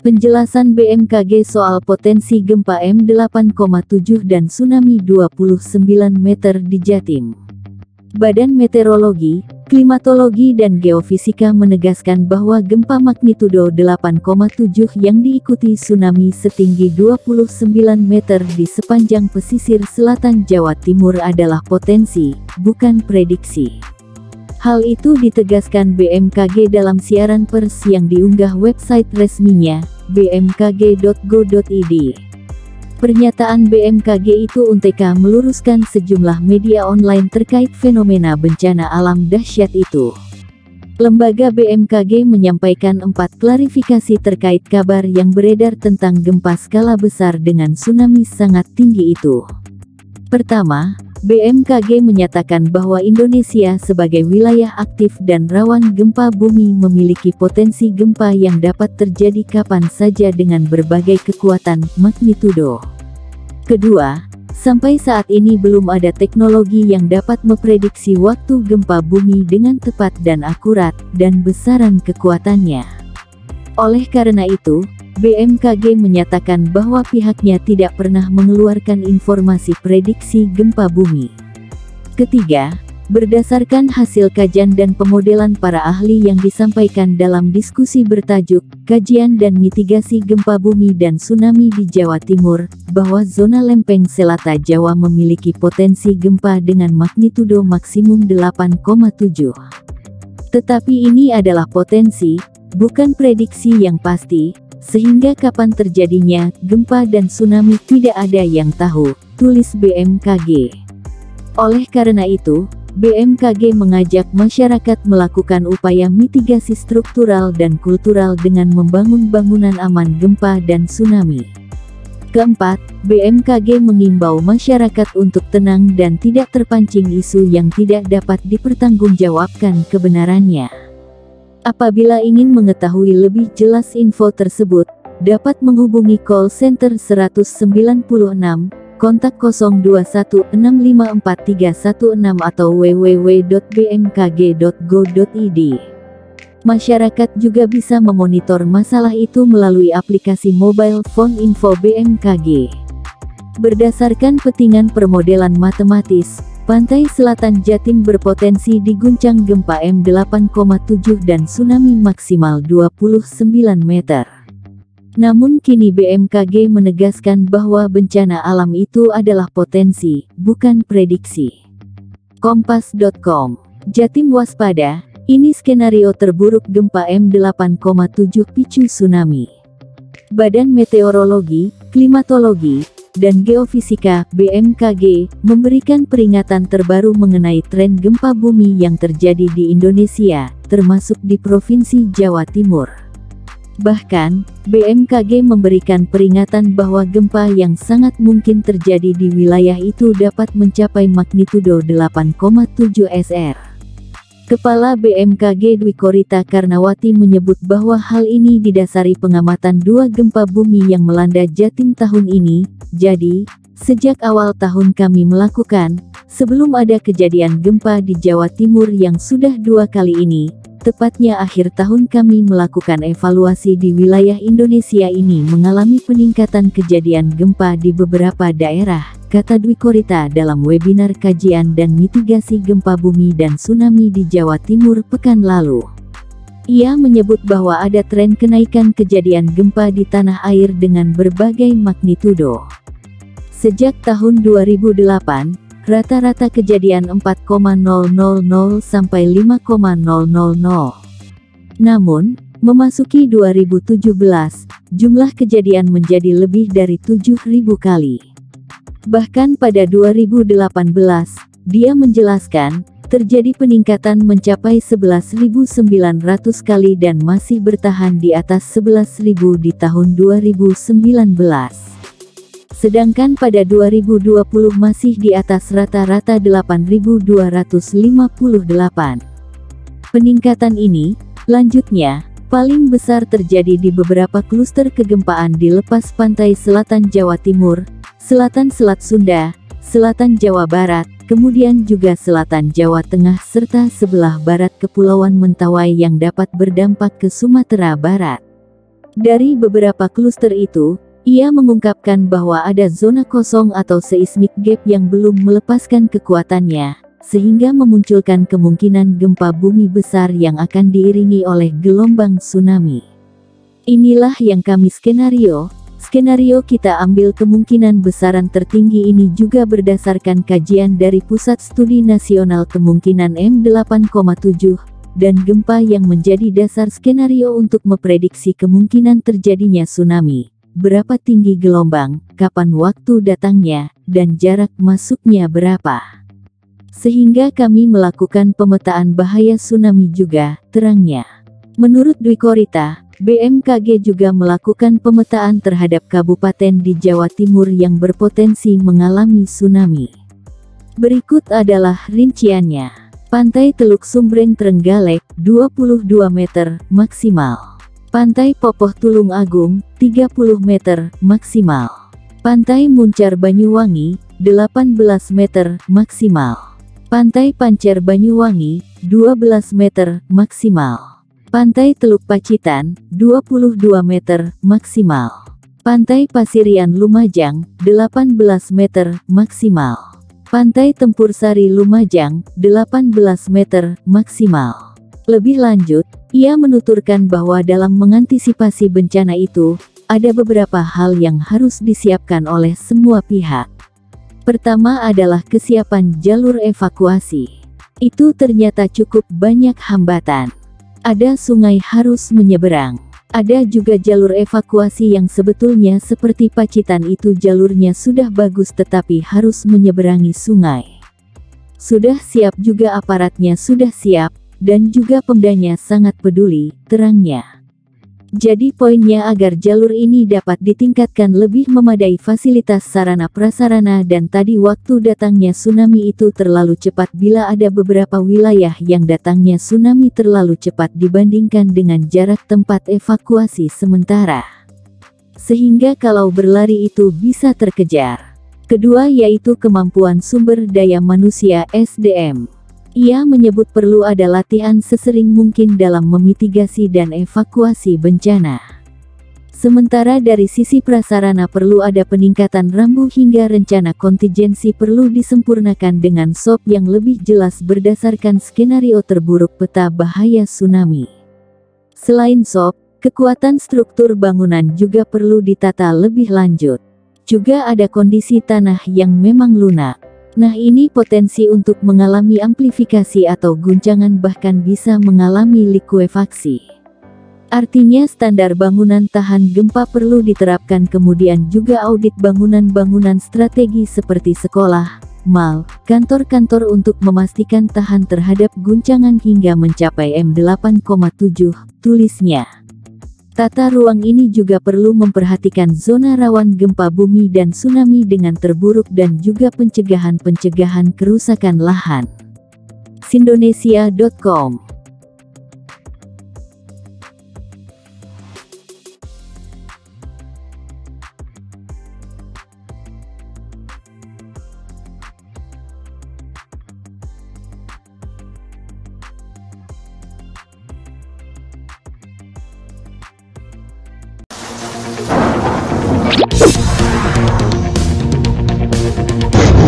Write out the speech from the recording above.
Penjelasan BMKG soal potensi gempa M8,7 dan tsunami 29 meter di Jatim. Badan Meteorologi, Klimatologi dan Geofisika menegaskan bahwa gempa magnitudo 8,7 yang diikuti tsunami setinggi 29 meter di sepanjang pesisir selatan Jawa Timur adalah potensi, bukan prediksi. Hal itu ditegaskan BMKG dalam siaran pers yang diunggah website resminya, bmkg.go.id. Pernyataan BMKG itu UNTK meluruskan sejumlah media online terkait fenomena bencana alam dahsyat itu. Lembaga BMKG menyampaikan empat klarifikasi terkait kabar yang beredar tentang gempa skala besar dengan tsunami sangat tinggi itu. Pertama, BMKG menyatakan bahwa Indonesia sebagai wilayah aktif dan rawan gempa bumi memiliki potensi gempa yang dapat terjadi kapan saja dengan berbagai kekuatan magnitudo. Kedua, sampai saat ini belum ada teknologi yang dapat memprediksi waktu gempa bumi dengan tepat dan akurat, dan besaran kekuatannya. Oleh karena itu, BMKG menyatakan bahwa pihaknya tidak pernah mengeluarkan informasi prediksi gempa bumi. Ketiga, berdasarkan hasil kajian dan pemodelan para ahli yang disampaikan dalam diskusi bertajuk Kajian dan Mitigasi Gempa Bumi dan Tsunami di Jawa Timur, bahwa zona lempeng selata Jawa memiliki potensi gempa dengan magnitudo maksimum 8,7. Tetapi ini adalah potensi, bukan prediksi yang pasti, sehingga kapan terjadinya gempa dan tsunami tidak ada yang tahu, tulis BMKG. Oleh karena itu, BMKG mengajak masyarakat melakukan upaya mitigasi struktural dan kultural dengan membangun bangunan aman gempa dan tsunami. Keempat, BMKG mengimbau masyarakat untuk tenang dan tidak terpancing isu yang tidak dapat dipertanggungjawabkan kebenarannya. Apabila ingin mengetahui lebih jelas info tersebut, dapat menghubungi call center 196, kontak 0216543116 atau www.bmkg.go.id. Masyarakat juga bisa memonitor masalah itu melalui aplikasi mobile phone info BMKG. Berdasarkan petingan permodelan matematis, Pantai selatan Jatim berpotensi diguncang gempa M8,7 dan tsunami maksimal 29 meter. Namun kini BMKG menegaskan bahwa bencana alam itu adalah potensi, bukan prediksi. Kompas.com Jatim waspada, ini skenario terburuk gempa M8,7 picu tsunami. Badan Meteorologi, Klimatologi, dan Geofisika (BMKG) memberikan peringatan terbaru mengenai tren gempa bumi yang terjadi di Indonesia, termasuk di Provinsi Jawa Timur. Bahkan, BMKG memberikan peringatan bahwa gempa yang sangat mungkin terjadi di wilayah itu dapat mencapai magnitudo 8,7 SR. Kepala BMKG Dwi Korita Karnawati menyebut bahwa hal ini didasari pengamatan dua gempa bumi yang melanda Jatim tahun ini, jadi, sejak awal tahun kami melakukan, sebelum ada kejadian gempa di Jawa Timur yang sudah dua kali ini, tepatnya akhir tahun kami melakukan evaluasi di wilayah Indonesia ini mengalami peningkatan kejadian gempa di beberapa daerah kata Dwi Korita dalam webinar kajian dan mitigasi gempa bumi dan tsunami di Jawa Timur pekan lalu. Ia menyebut bahwa ada tren kenaikan kejadian gempa di tanah air dengan berbagai magnitudo. Sejak tahun 2008, rata-rata kejadian 4,000 sampai 5,000. Namun, memasuki 2017, jumlah kejadian menjadi lebih dari 7.000 kali. Bahkan pada 2018, dia menjelaskan, terjadi peningkatan mencapai 11.900 kali dan masih bertahan di atas 11.000 di tahun 2019. Sedangkan pada 2020 masih di atas rata-rata 8.258. Peningkatan ini, Lanjutnya, paling besar terjadi di beberapa kluster kegempaan di lepas pantai selatan Jawa Timur, selatan Selat Sunda, selatan Jawa Barat, kemudian juga selatan Jawa Tengah serta sebelah barat Kepulauan Mentawai yang dapat berdampak ke Sumatera Barat. Dari beberapa kluster itu, ia mengungkapkan bahwa ada zona kosong atau seismic gap yang belum melepaskan kekuatannya, sehingga memunculkan kemungkinan gempa bumi besar yang akan diiringi oleh gelombang tsunami. Inilah yang kami skenario, skenario kita ambil kemungkinan besaran tertinggi ini juga berdasarkan kajian dari Pusat Studi Nasional Kemungkinan M8,7, dan gempa yang menjadi dasar skenario untuk memprediksi kemungkinan terjadinya tsunami, berapa tinggi gelombang, kapan waktu datangnya, dan jarak masuknya berapa. Sehingga kami melakukan pemetaan bahaya tsunami juga, terangnya. Menurut Dwi Korita, BMKG juga melakukan pemetaan terhadap kabupaten di Jawa Timur yang berpotensi mengalami tsunami. Berikut adalah rinciannya. Pantai Teluk Sumbreng Trenggalek, 22 meter, maksimal. Pantai Popoh Tulung Agung, 30 meter, maksimal. Pantai Muncar Banyuwangi, 18 meter, maksimal. Pantai Pancer Banyuwangi, 12 meter, maksimal. Pantai Teluk Pacitan, 22 meter, maksimal. Pantai Pasirian Lumajang, 18 meter, maksimal. Pantai Tempur Sari Lumajang, 18 meter, maksimal. Lebih lanjut, ia menuturkan bahwa dalam mengantisipasi bencana itu, ada beberapa hal yang harus disiapkan oleh semua pihak. Pertama adalah kesiapan jalur evakuasi. Itu ternyata cukup banyak hambatan. Ada sungai harus menyeberang. Ada juga jalur evakuasi yang sebetulnya seperti Pacitan itu jalurnya sudah bagus tetapi harus menyeberangi sungai. Sudah siap juga aparatnya sudah siap, dan juga pemdanya sangat peduli, terangnya. Jadi poinnya agar jalur ini dapat ditingkatkan lebih memadai fasilitas sarana prasarana dan tadi waktu datangnya tsunami itu terlalu cepat bila ada beberapa wilayah yang datangnya tsunami terlalu cepat dibandingkan dengan jarak tempat evakuasi sementara. Sehingga kalau berlari itu bisa terkejar. Kedua yaitu kemampuan sumber daya manusia SDM. Ia menyebut perlu ada latihan sesering mungkin dalam memitigasi dan evakuasi bencana. Sementara dari sisi prasarana perlu ada peningkatan rambu hingga rencana kontingensi perlu disempurnakan dengan SOP yang lebih jelas berdasarkan skenario terburuk peta bahaya tsunami. Selain SOP, kekuatan struktur bangunan juga perlu ditata lebih lanjut. Juga ada kondisi tanah yang memang lunak. Nah ini potensi untuk mengalami amplifikasi atau guncangan bahkan bisa mengalami likuefaksi. Artinya standar bangunan tahan gempa perlu diterapkan kemudian juga audit bangunan-bangunan strategi seperti sekolah, mal, kantor-kantor untuk memastikan tahan terhadap guncangan hingga mencapai M8,7, tulisnya. Tata ruang ini juga perlu memperhatikan zona rawan gempa bumi dan tsunami dengan terburuk dan juga pencegahan-pencegahan kerusakan lahan. Sindonesia.com Oh, my